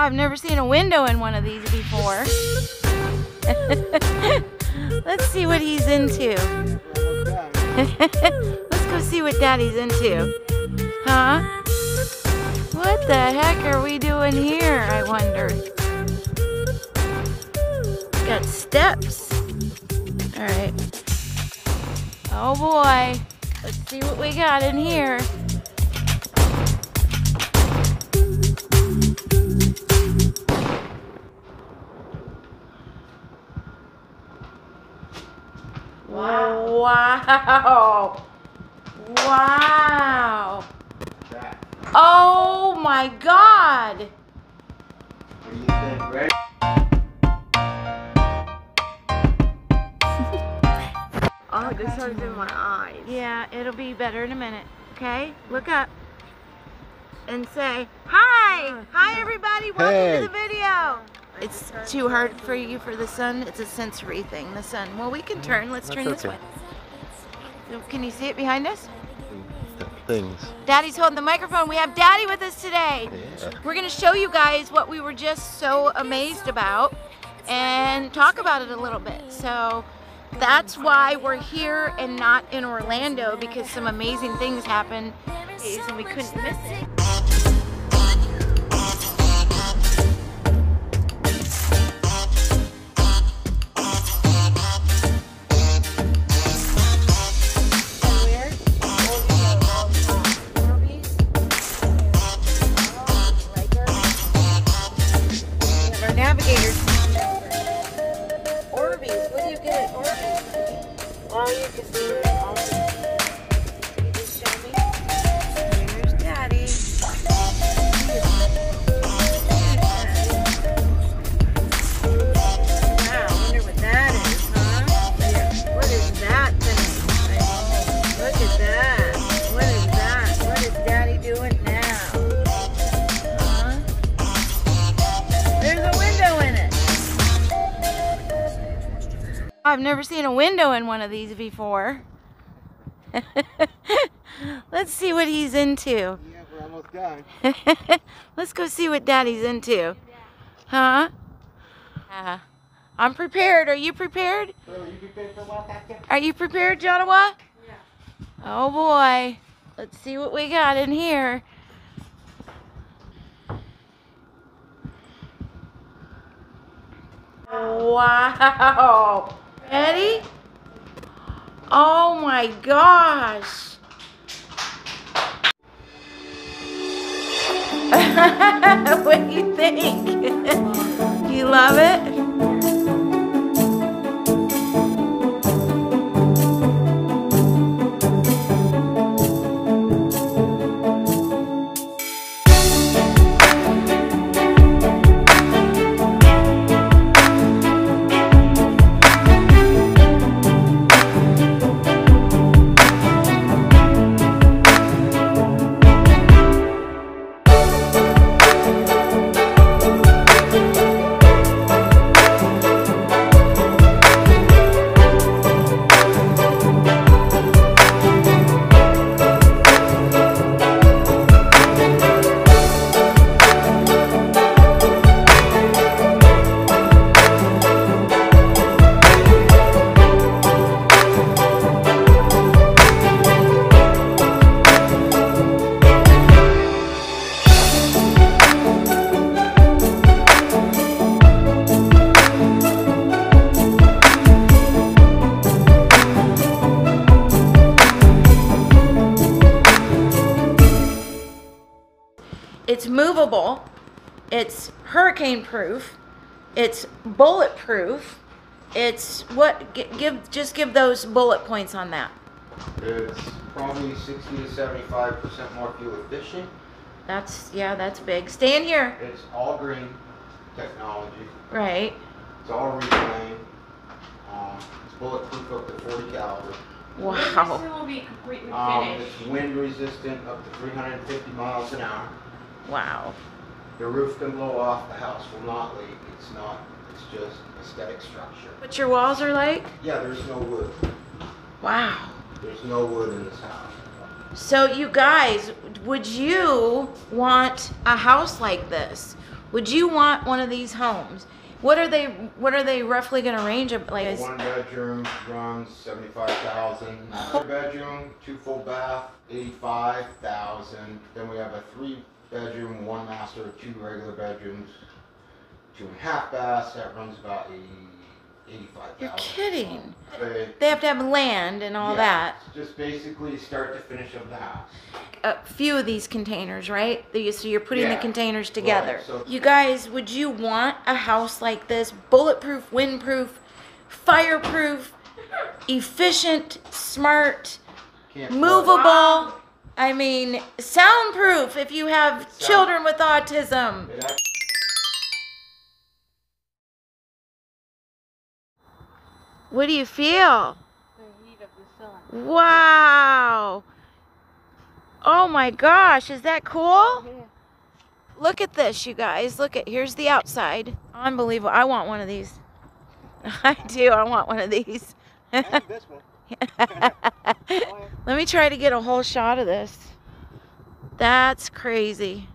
I've never seen a window in one of these before. Let's see what he's into. Let's go see what Daddy's into. Huh? What the heck are we doing here, I wonder? Got steps. Alright. Oh boy. Let's see what we got in here. Wow. Wow. Oh my god. Oh, this hurts in my eyes. Yeah, it'll be better in a minute. Okay? Look up and say, Hi! Hi, everybody. Welcome Hey. to the video. It's too hard for you for the sun. It's a sensory thing, the sun. Well, we can turn. Let's turn this okay. way. Can you see it behind us? Things. Daddy's holding the microphone. We have Daddy with us today. Yeah. We're going to show you guys what we were just so amazed about and talk about it a little bit. So that's why we're here and not in Orlando because some amazing things happened and we couldn't miss it. All you I've never seen a window in one of these before. Let's see what he's into. Yeah, we're almost done. Let's go see what Daddy's into. Huh? Uh, I'm prepared. Are you prepared? Are you prepared, Jonawa? Yeah. Oh boy. Let's see what we got in here. Wow. Ready? Oh my gosh. what do you think? you love it? It's movable. It's hurricane proof. It's bulletproof. It's what give just give those bullet points on that. It's probably 60 to 75 percent more fuel efficient. That's yeah, that's big. Stay in here. It's all green technology. Right. It's all reclaimed. Um, it's bulletproof up to 40 caliber. Wow. This will be completely Um, it's wind resistant up to 350 miles an hour. Wow. The roof can blow off. The house will not leak. It's not. It's just aesthetic structure. What your walls are like? Yeah, there's no wood. Wow. There's no wood in this house. So you guys, would you want a house like this? Would you want one of these homes? What are they? What are they roughly going to range? Of, like, One bedroom runs seventy-five thousand. Master bedroom, two full bath, eighty-five thousand. Then we have a three bedroom, one master, two regular bedrooms, two and a half baths. That runs about eighty, eighty-five thousand. you're kidding. They, They have to have land and all yeah, that. Just basically start to finish of the house. a few of these containers, right? So you're putting the Yeah. containers together. Right, so- You guys, would you want a house like this? Bulletproof, windproof, fireproof, efficient, smart, Can't movable. I mean, soundproof if you have children with autism. It act- What do you feel? The heat of the sun. Wow. Oh my gosh, is that cool? Yeah. Look at this, you guys. Look at here's the outside. Unbelievable. I want one of these. I do. I want one of these. And this one. Let me try to get a whole shot of this. That's crazy.